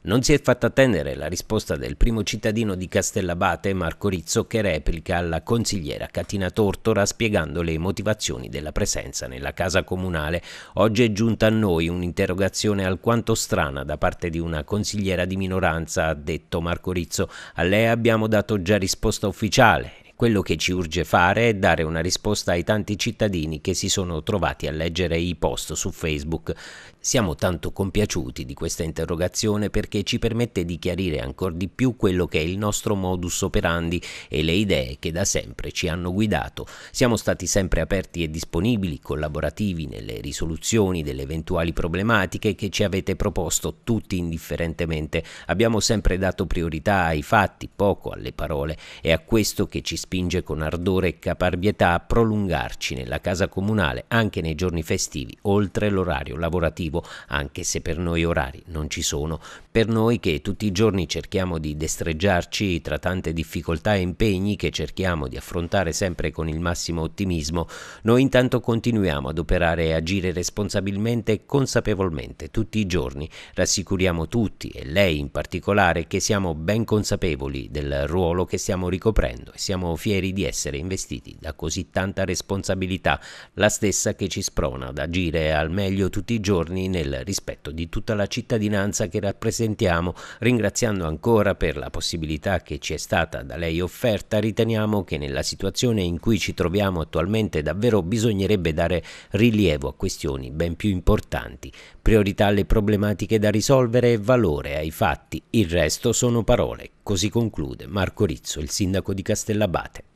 Non si è fatta attendere la risposta del primo cittadino di Castellabate, Marco Rizzo, che replica alla consigliera Catina Tortora spiegando le motivazioni della presenza nella casa comunale. Oggi è giunta a noi un'interrogazione alquanto strana da parte di una consigliera di minoranza, ha detto Marco Rizzo. A lei abbiamo dato già risposta ufficiale quello che ci urge fare è dare una risposta ai tanti cittadini che si sono trovati a leggere i post su Facebook. Siamo tanto compiaciuti di questa interrogazione perché ci permette di chiarire ancora di più quello che è il nostro modus operandi e le idee che da sempre ci hanno guidato. Siamo stati sempre aperti e disponibili, collaborativi nelle risoluzioni delle eventuali problematiche che ci avete proposto tutti indifferentemente. Abbiamo sempre dato priorità ai fatti, poco alle parole, e a questo che ci spinge con ardore e caparbietà a prolungarci nella casa comunale anche nei giorni festivi, oltre l'orario lavorativo, anche se per noi orari non ci sono, per noi che tutti i giorni cerchiamo di destreggiarci tra tante difficoltà e impegni che cerchiamo di affrontare sempre con il massimo ottimismo, noi intanto continuiamo ad operare e agire responsabilmente e consapevolmente tutti i giorni, rassicuriamo tutti e lei in particolare che siamo ben consapevoli del ruolo che stiamo ricoprendo e siamo fieri di essere investiti da così tanta responsabilità, la stessa che ci sprona ad agire al meglio tutti i giorni nel rispetto di tutta la cittadinanza che rappresentiamo, ringraziando ancora per la possibilità che ci è stata da lei offerta, riteniamo che nella situazione in cui ci troviamo attualmente davvero bisognerebbe dare rilievo a questioni ben più importanti, priorità alle problematiche da risolvere e valore ai fatti, il resto sono parole Così conclude Marco Rizzo, il sindaco di Castellabate.